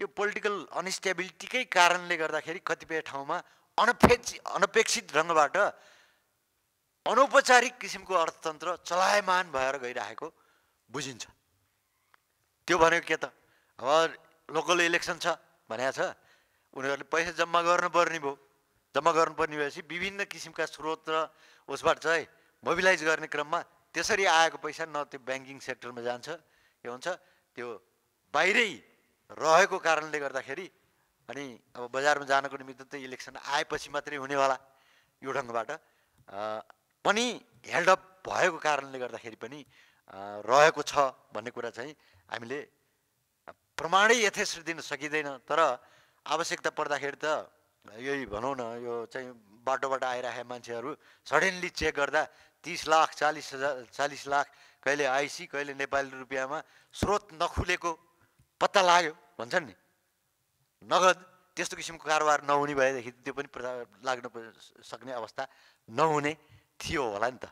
यो पोलिटिकल अनस्टेबिलिटीकै कारणले गर्दाखेरि कतिपय ठाउँमा अनपेक्षित अनपेक्षित ढङ्गबाट अनौपचारिक किसिमको अर्थतन्त्र चलायमान भएर गइरहेको बुझिन्छ। त्यो भनेको के त? अब लोकल इलेक्सन छ भनेको छ। उनीहरूले पैसा जम्मा गर्नुपर्ने भयो। जम्मा गर्नुपर्ने भएपछि विभिन्न किसिमका स्रोत र उसबाट चाहिँ मोबिलाइज गर्ने क्रममा त्यसरी आएको पैसा न त्यो ब्याङ्किङ सेक्टरमा जान्छ के हुन्छ? त्यो बाहिरै रहेको कारणले गर्दाखेरि अनि अब बजारमा जानको निमित्त त इलेक्सन आएपछि मात्रै हुनेवाला यो ढङ्गबाट। पनि हेल्डअप भएको कारणले गर्दाखेरि पनि रहेको छ भन्ने कुरा चाहिँ हामीले प्रमाणै यथेष्ट दिन सकिँदैन। तर आवश्यकता पर्दाखेरि त यही भनौँ न यो चाहिँ बाटोबाट आइरहेका मान्छेहरू सडनली चेक गर्दा तिस लाख चालिस हजार चालिस लाख कहिले आइसी कहिले नेपाली रुपियाँमा स्रोत नखुलेको पत्ता लाग्यो भन्छन् नि। नगद त्यस्तो किसिमको कारोबार नहुने भएदेखि त्यो पनि लाग्न सक्ने अवस्था नहुने थियो होला नि त।